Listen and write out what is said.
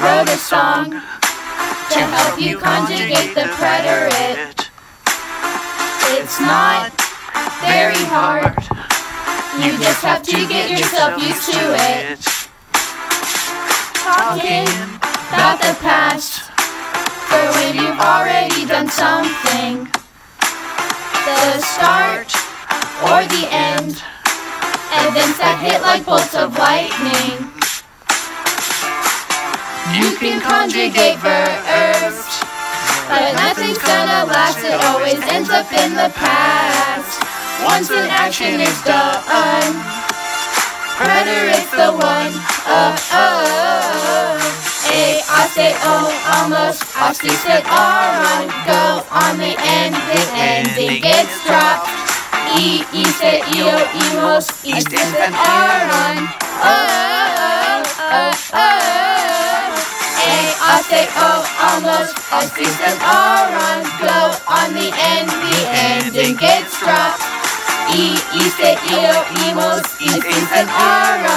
wrote a song to help you conjugate the preterite. It's not very hard. You just have to get yourself used to it. Talking about the past for when you've already done something. The start or the end. Events that hit like bolts of lightning. You conjugate verbs, but nothing's gonna last. It always ends up in the past. Once an action is done, preterite's the one. Uh, uh, A, I say oh, almost. I said on, go on the end, hit ending gets dropped. E, E say eo, emos, E stands for on. Oh, oh, A, I say oh, almost. I said on, go on the end, the ending gets dropped. E, E say eo, emos, E stands for on.